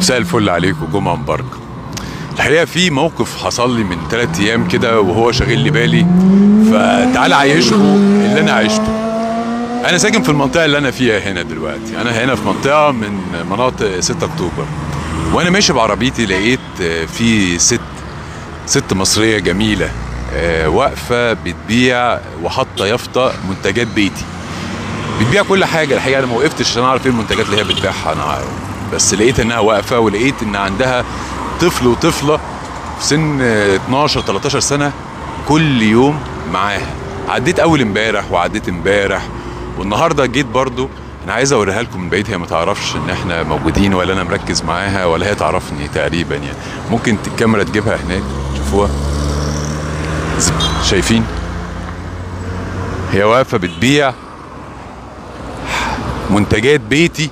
مساء الفل عليكم جمعة مباركة. الحقيقة في موقف حصل لي من ثلاث أيام كده وهو شاغل لي بالي فتعال عايشكم اللي أنا عشته. أنا ساكن في المنطقة اللي أنا فيها هنا دلوقتي. أنا هنا في منطقة من مناطق 6 أكتوبر. وأنا ماشي بعربيتي لقيت في ست ست مصرية جميلة آه، واقفة بتبيع وحاطة يافطة منتجات بيتي. بتبيع كل حاجة. الحقيقة أنا ما وقفتش عشان أعرف إيه المنتجات اللي هي بتبيعها. أنا بس لقيت إنها واقفة ولقيت إن عندها طفل وطفلة في سن 12 13 سنة كل يوم معاها. عديت أول امبارح وعديت امبارح والنهاردة جيت برضو. أنا عايز أوريها لكم من بعيد هي ما تعرفش إن إحنا موجودين ولا أنا مركز معاها ولا هي تعرفني تقريبا يعني. ممكن الكاميرا تجيبها هناك شوفوها. شايفين؟ هي واقفة بتبيع منتجات بيتي.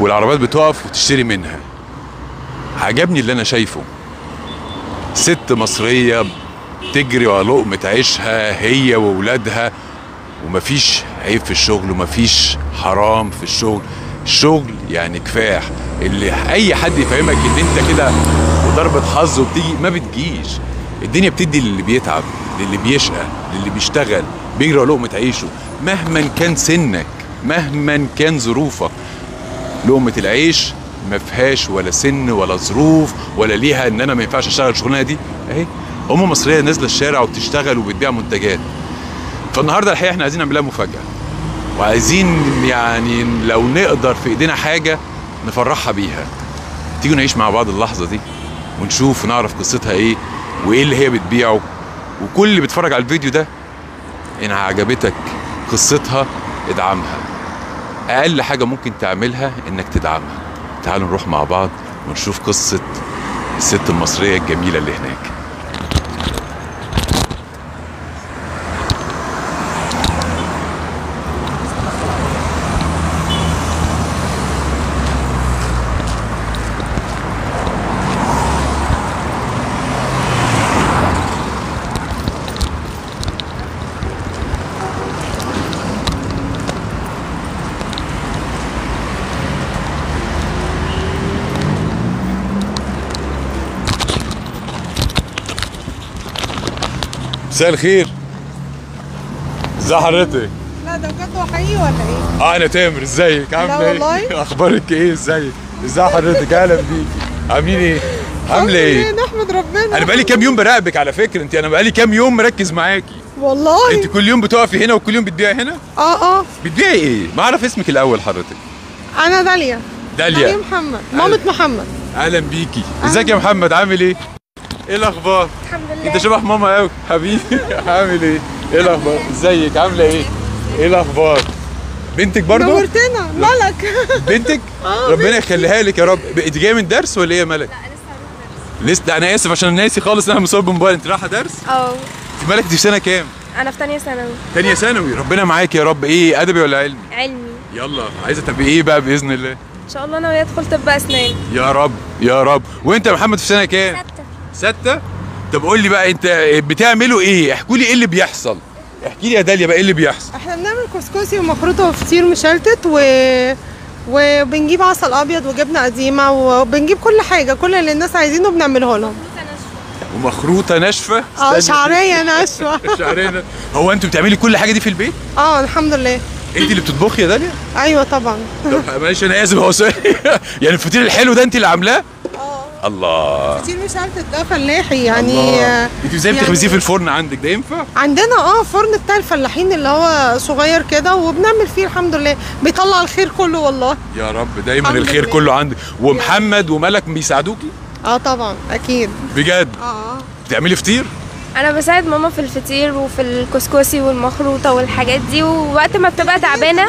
والعربيات بتقف وتشتري منها. عجبني اللي أنا شايفه. ست مصرية تجري ورا لقمة عيشها هي وولادها ومفيش عيب في الشغل ومفيش حرام في الشغل. الشغل يعني كفاح. اللي أي حد يفهمك إن أنت كده وضربة حظ وبتيجي ما بتجيش. الدنيا بتدي للي بيتعب للي بيشقى للي بيشتغل بيجري ورا لقمة عيشه. مهما كان سنك مهما كان ظروفك لقمة العيش ما فيهاش ولا سن ولا ظروف ولا ليها إن أنا ما ينفعش أشتغل الشغلانة دي. أهي ام مصرية نازلة الشارع وبتشتغل وبتبيع منتجات. فالنهاردة الحقيقة إحنا عايزين نعملها مفاجأة. وعايزين يعني لو نقدر في إيدينا حاجة نفرحها بيها. تيجوا نعيش مع بعض اللحظة دي ونشوف ونعرف قصتها إيه وإيه اللي هي بتبيعه. وكل اللي بيتفرج على الفيديو ده إن عجبتك قصتها ادعمها. أقل حاجة ممكن تعملها إنك تدعمها. تعالوا نروح مع بعض ونشوف قصة الست المصرية الجميلة اللي هناك. مساء الخير. ازي حضرتك؟ لا ده بجد هو حقيقي ولا إيه؟ آه أنا تامر. ازيك؟ عامله لا إيه؟ والله. أخبارك إيه؟ ازيك؟ ازي حضرتك؟ أهلا بيكي عاملين إيه؟ عاملة إيه؟ نحمد ربنا. أنا بقالي كام يوم براقبك على فكرة. أنت أنا بقالي كام يوم مركز معاكي. والله. أنت كل يوم بتقفي هنا وكل يوم بتبيعي هنا؟ آه آه. بتبيعي إيه؟ ما أعرف اسمك الأول حضرتك. أنا داليا. داليا. داليا محمد. مامة محمد. أهلا بيكي. إزيك يا محمد؟ عامل إيه؟ إيه الأخبار؟ الحمد لله. أنت شبه ماما قوي حبيبي عامل إيه؟ إيه الأخبار؟ إزيك؟ عاملة إيه؟ إيه الأخبار؟ بنتك برضو؟ نورتنا ملك. بنتك؟ آه، ربنا. يخليها لك يا رب. إنت جاية من درس ولا إيه يا ملك؟ لسه ده أنا آسف عشان ناسي خالص إن أنا مصاب بموبايل. أنت رايحة درس؟ آه أنت مالك دي في سنة كام؟ أنا في تانية ثانوي. تانية ثانوي. ربنا معاك يا رب. إيه أدبي ولا علمي؟ علمي. يلا. عايزة تبقي إيه بقى بإذن الله؟ إن شاء الله ناوية ادخل طب أسنان. يا رب يا رب. وأنت يا محمد في سنة كام؟ ستة. طب قول لي بقى انت بتعملوا إيه؟ احكوا لي إيه اللي بيحصل. احكي لي يا داليا بقى إيه اللي بيحصل. إحنا بنعمل كسكسي ومخروطة وفطير مشلتت و وبنجيب عسل أبيض وجبنة قديمة وبنجيب كل حاجة كل اللي الناس عايزينه بنعمله لهم. ومخروطة ناشفة؟ آه. شعرية ناشفة. شعرية هو أنتوا بتعملي كل حاجة دي في البيت؟ آه الحمد لله. انت اللي بتطبخي يا داليا؟ أيوه طبعا. طب معلش أنا آسف هو سؤال. يعني الفطير الحلو ده انت اللي عاملاه؟ آه الله فطير مشلتت ده فلاحي يعني الله. آه، انت إزاي يعني- بتخبزيه في الفرن عندك؟ ده ينفع؟ عندنا آه فرن بتاع الفلاحين اللي هو صغير كده وبنعمل فيه الحمد لله. بيطلع الخير كله والله. يا رب دايما الخير لله. كله عندك. ومحمد وملك بيساعدوكي؟ آه طبعا أكيد. بجد؟ آه بتعملي فطير؟ أنا بساعد ماما في الفطير وفي الكسكسي والمخروطة والحاجات دي ووقت ما بتبقى تعبانة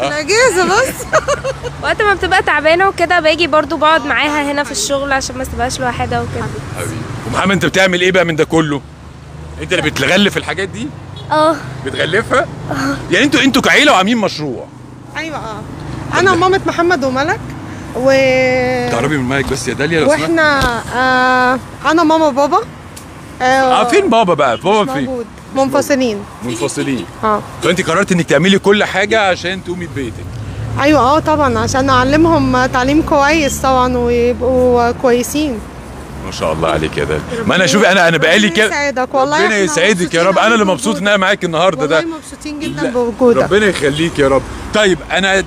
في الاجازه بس. وقت ما بتبقى تعبانة وكده باجي برضو بقعد معاها هنا في الشغل عشان ما تبقاش لوحدها وكده. حبيبي. ومحمد أنت بتعمل إيه بقى من ده كله؟ أنت اللي بتغلف الحاجات دي؟ آه. بتغلفها؟ يعني أنتوا أنتوا كعيلة وعاملين مشروع. أيوه آه. أنا ومامة محمد وملك و تقربي من المايك بس يا داليا لو وإحنا آه أنا ماما بابا آه فين بابا بقى؟ بابا فين؟ موجود. منفصلين. منفصلين. آه. فانت قررت انك تعملي كل حاجة عشان تقومي ببيتك؟ أيوه آه طبعا عشان أعلمهم تعليم كويس طبعا ويبقوا كويسين. ما شاء الله عليك يا داليا ما أنا شوفي أنا أنا بقالي كده يسعدك والله ربنا يسعدك يا مبسوطين رب أنا اللي مبسوط. إن أنا معاك النهارده والله ده مبسوطين لا، جدا بوجودك. ربنا يخليك يا رب. طيب أنا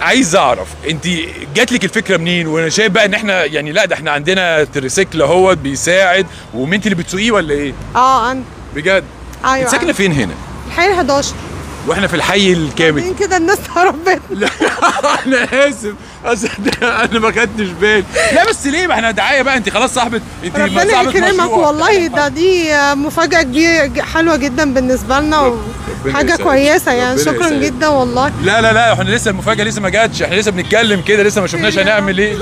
عايز أعرف أنت جات لك الفكرة منين؟ وأنا شايف بقى إن إحنا يعني لا ده إحنا عندنا تريسيكل أهوت بيساعد. وانت اللي بتسوقيه ولا إيه؟ آه أنا بجد؟ أيوه. انت ساكنه فين هنا؟ الحي 11 وإحنا في الحي الكامل كده الناس هربت لا أنا آسف. أنا ما خدتش بالي. لا بس ليه؟ ما إحنا دعاية بقى. أنت خلاص صاحبة أنت ربنا صاحبة يكرمك. والله ده دي مفاجأة كبيرة حلوة جدا بالنسبة لنا يسعدك. كويسة يعني. شكرا. جدا والله. لا لا لا إحنا لسه المفاجأة لسه ما جاتش. إحنا لسه بنتكلم كده لسه ما شفناش هنعمل إيه.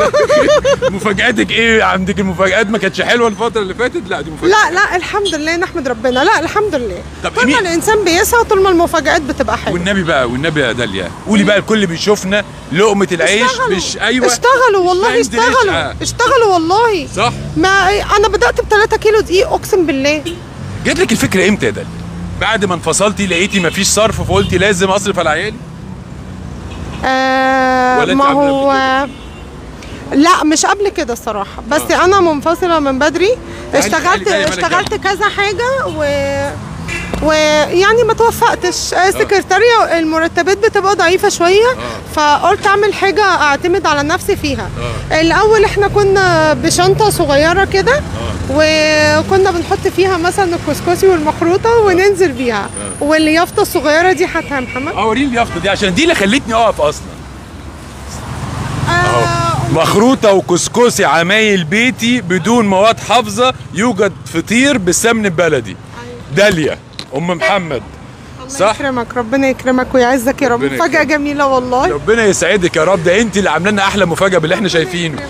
مفاجآتك إيه؟ عندك المفاجات ما كانتش حلوة الفترة اللي فاتت؟ لا دي مفاجأة. لا لا الحمد لله نحمد ربنا. لا الحمد لله. طب طول ما الإنسان بيسعى طول ما المفاجآت بتبقى حلوة. والنبي بقى والنبي يا داليا. قولي بقى الكل بيشوفنا لقمة العيش. اشتغلوا. مش أيوه. اشتغلوا والله اشتغلوا. رزق. اشتغلوا والله. صح. ما أنا بدأت ب 3 كيلو دقيق أقسم بالله. جات لك الفكرة إمتى يا داليا بعد ما انفصلتي لقيتي مفيش صرف فقلتي لازم أصرف على عيالي؟ آه ولا ما هو لا مش قبل كده الصراحة. بس آه. أنا منفصلة من بدري. اشتغلت اشتغلت كذا حاجة و ويعني ما توفقتش. آه، سكرتارية المرتبات بتبقى ضعيفة شوية فقلت أعمل حاجة أعتمد على نفسي فيها. الأول إحنا كنا بشنطة صغيرة كده وكنا بنحط فيها مثلا الكسكسي والمخروطة وننزل بيها. واليافطة الصغيرة دي حتى محمد. آه وريني اليافطة دي عشان دي اللي خلتني أقف أصلا. آه. مخروطة وكسكسي عمايل بيتي بدون مواد حافظة يوجد فطير بالسمن البلدي. داليا. أم محمد. الله صح؟ يكرمك ربنا يكرمك ويعزك يا رب. يكرمك. جميلة والله. ربنا يسعدك يا رب. ده أنت اللي عاملة لنا أحلى مفاجأة باللي إحنا شايفينه.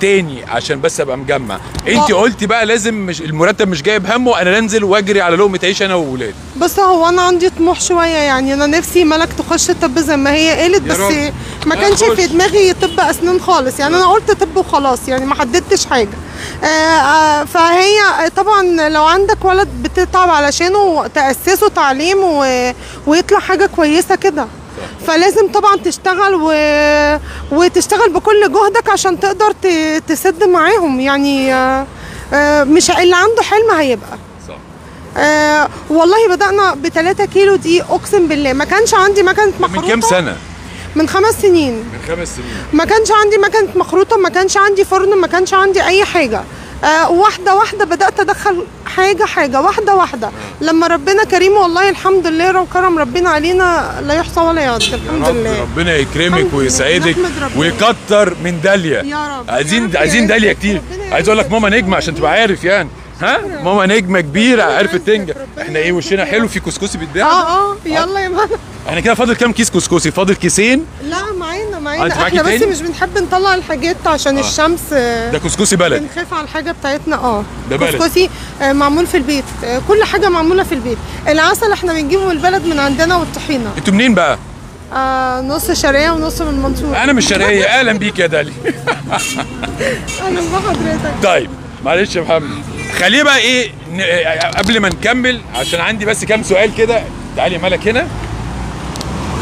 تاني عشان بس أبقى مجمع انت آه. قلتي بقى لازم مش المرتب مش جايب همه أنا أنزل وأجري على لقمة عيش أنا وولادي بص هو أنا عندي طموح شوية يعني أنا نفسي ملك تخش طب زي ما هي قالت بس. ما كانش. في دماغي طب أسنان خالص يعني أنا قلت طب وخلاص يعني ما حددتش حاجة آه، آه، فهي طبعا لو عندك ولد بتتعب علشانه تأسسه تعليم. ويطلع حاجة كويسة كده فلازم طبعا تشتغل و... وتشتغل بكل جهدك عشان تقدر ت... تسد معاهم. يعني آه، آه، مش اللي عنده حلم هيبقى. آه والله بدأنا ب 3 كيلو دي أقسم بالله. ما كانش عندي مكنة من مخروطة. كام سنة؟ من خمس سنين. من خمس سنين. ما كانش عندي مكنة مخروطة ما كانش عندي فرن ما كانش عندي أي حاجة. آه واحدة واحدة بدأت أدخل حاجة حاجة واحدة واحدة لما ربنا كريم والله الحمد لله وكرم ربنا علينا لا يحصى ولا يعد الحمد رب لله ربنا يكرمك. ويسعدك. ويكتر من داليا يا رب. عايزين رب عايزين. داليا كتير عايز أقول لك. ماما نجمة عشان تبقى عارف يعني ها ماما نجمة كبيرة عرفت. تنجح إحنا إيه وشنا. حلو في كسكسي بيتباع آه آه يلا يا ماما إحنا كده فاضل كام كيس كسكسي فاضل كيسين لا معاكي إحنا بس؟ مش بنحب نطلع الحاجات عشان آه. الشمس آه، ده كسكسي بلد. بنخاف على الحاجة بتاعتنا. آه. ده بلد. كسكسي آه، معمول في البيت. آه، كل حاجة معمولة في البيت. العسل إحنا بنجيبه من البلد من عندنا والطحينة. أنتوا منين بقى؟ آه نص شرقيه ونص من المنصوره أنا مش شرقيه أهلا بيك يا داليا أهلا بحضرتك طيب معلش يا محمد. خليه بقى إيه. قبل ما نكمل عشان عندي بس كام سؤال كده. تعالي يا ملك هنا.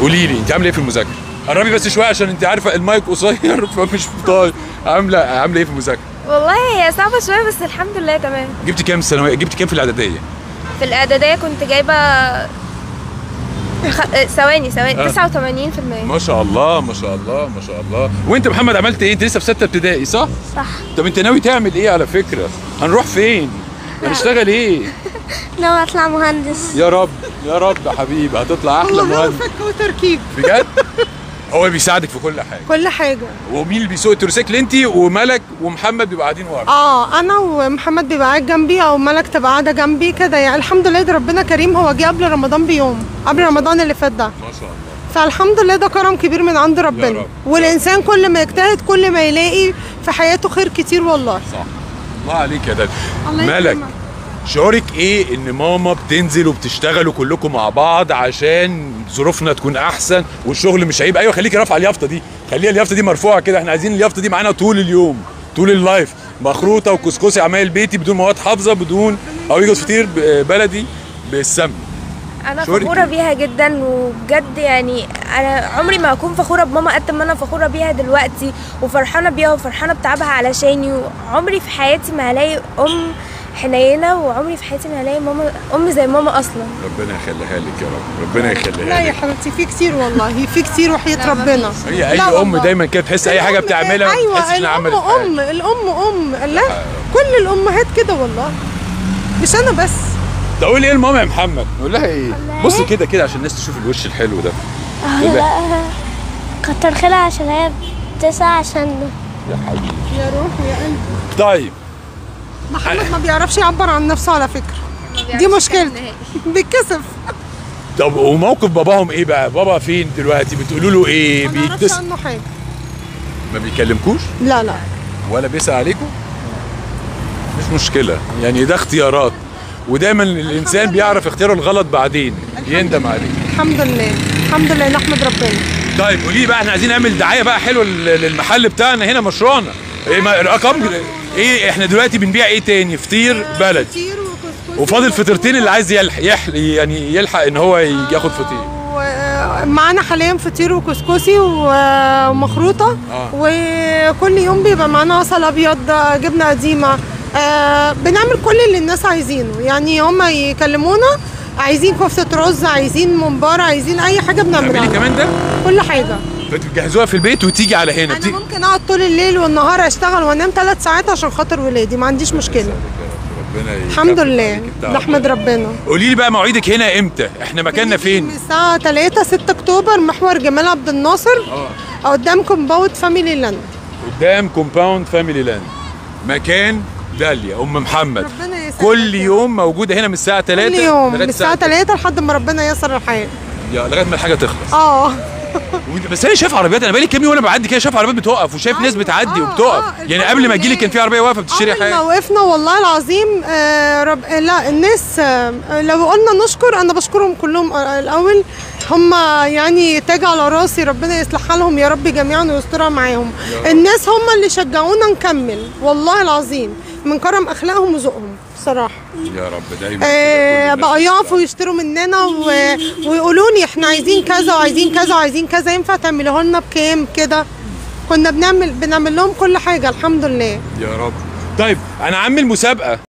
قولي لي أنت عاملة إيه في المذاكرة؟ قربي بس شوية عشان انت عارفة المايك قصير فمش طايق. عامله عاملة إيه في المذاكره والله هي صعبة شوية بس الحمد لله تمام. جبتي كام ثانوية؟ جبتي كام في الإعدادية؟ في الإعدادية كنت جايبة خ... آه، ثواني ثواني آه. 89% ما شاء الله ما شاء الله ما شاء الله. وانت محمد عملت إيه؟ انت لسه في ستة ابتدائي صح؟ صح. طب انت ناوي تعمل إيه على فكرة؟ هنروح فين؟ هنشتغل إيه؟ ناوي أطلع مهندس. يا رب يا رب يا حبيبي هتطلع أحلى مهندس. وتركيب بجد؟ هو بيساعدك في كل حاجة. كل حاجة. ومين اللي بيسوق التروسيكل. انت وملك ومحمد بيبقوا قاعدين ورا. آه أنا ومحمد بيبقى قاعد جنبي أو ملك تبقى قاعدة جنبي كده. يعني الحمد لله ده ربنا كريم. هو جه قبل رمضان بيوم قبل رمضان اللي فات ده. ما شاء الله. فالحمد لله ده كرم كبير من عند ربنا. رب. والإنسان كل ما يجتهد كل ما يلاقي في حياته خير كتير والله. صح. الله عليك يا داد. الله ملك. شعورك إيه ان ماما بتنزل وبتشتغلوا كلكم مع بعض عشان ظروفنا تكون احسن والشغل مش عيب؟ أيوه خليكي رافعة اليافطة دي. خليها اليافطة دي مرفوعة كده. إحنا عايزين اليافطة دي معانا طول اليوم طول ال live. مخروطة وكسكسي عمايل بيتي بدون مواد حافظة بدون أو يوجد فطير بلدي بالسمن. أنا فخورة إيه؟ بيها جدا وبجد يعني أنا عمري ما هكون فخورة بماما قد ما أنا فخورة بيها دلوقتي وفرحانة بيها وفرحانة بتعبها علشاني وعمري في حياتي ما هلاقي أم حنينة وعمري في حياتي ما هلاقي ماما ام زي ماما أصلا. ربنا يخليها لك يا رب. ربنا لا يخليها يا لك. حبيبتي في كتير والله. في كتير وحياة ربنا. هي أي لا أم والله. دايما كده تحس أي حاجة بتعملها ما أيوه تحسش إنها عملت ام الأم أم. لا كل الامهات كده والله. مش أنا بس. تقول إيه لماما يا محمد؟ نقول لها إيه؟ بص كده كده عشان الناس تشوف الوش الحلو ده. نقول لها. كتر خيرها عشان هي بتسعى عشان يا حبيبي. يا روح يا قلبي. طيب. محمد ما بيعرفش يعبر عن نفسه على فكرة. دي مشكلته بيتكسف. طب وموقف باباهم إيه بقى؟ بابا فين دلوقتي؟ بتقولوا له إيه؟ ما بيتصل عنه حاجة. ما بيكلمكوش؟ لا لا. ولا بيسأل عليكم مش مشكلة. يعني ده اختيارات. ودايما الإنسان بيعرف اختياره الغلط بعدين يندم عليه. الحمد لله. الحمد لله نحمد ربنا. طيب قولي لي بقى إحنا عايزين نعمل دعاية بقى حلوة لل- للمحل بتاعنا هنا مشروعنا. إيه ما- الرقم إيه إحنا دلوقتي بنبيع إيه تاني؟ فطير بلد. فطير وفاضل فطيرتين اللي عايز يلحق يعني يلحق ان هو ياخد فطير. معانا حاليا فطير وكسكسي ومخروطة. آه. وكل يوم بيبقى معانا عسل أبيض جبنة قديمة. آه، بنعمل كل اللي الناس عايزينه. يعني هم يكلمونا عايزين كفتة رز عايزين ممبار عايزين أي حاجة بنعملها. كمان ده؟ كل حاجة. بتجهزوها في البيت وتيجي على هنا أنا بتيجي ممكن أقعد طول الليل والنهار أشتغل وأنام ثلاث ساعات عشان خاطر ولادي ما عنديش مشكلة. ربنا الحمد لله. نحمد ربنا. قولي لي بقى مواعيدك هنا إمتى؟ إحنا مكاننا من فين الساعة 3 6 أكتوبر محور جمال عبد الناصر. آه. قدام compound فاميلي لاند قدام compound فاميلي لاند مكان داليا أم محمد. ربنا يسعدك كل يوم موجودة هنا من الساعة 3 كل يوم من الساعة 3 لحد ما ربنا ييسر الحياة. يا لغاية ما الحاجة تخلص. آه. بس أنا شايف عربيات أنا بقالي كام يوم وأنا بعدي كده شايف عربيات بتوقف وشايف ناس أيوة، بتعدي آه، وبتقف. آه، يعني قبل ما أجي لك لله. كان في عربية واقفة بتشتري أول ما حاجة. وقفنا والله العظيم آه رب لا الناس آه لو قلنا نشكر أنا بشكرهم كلهم آه الأول هم يعني تاج على راسي ربنا يصلح حالهم يا رب جميعا ويسترها معاهم. الناس هم اللي شجعونا نكمل والله العظيم من كرم أخلاقهم وذوقهم. بصراحة. يا رب دايما آه بقى يقفوا يشتروا مننا و... ويقولوا لي إحنا عايزين كذا وعايزين كذا وعايزين كذا ينفع تعملوه لنا بكام كده؟ كنا بنعمل بنعمل لهم كل حاجة الحمد لله. يا رب. طيب أنا عامل مسابقه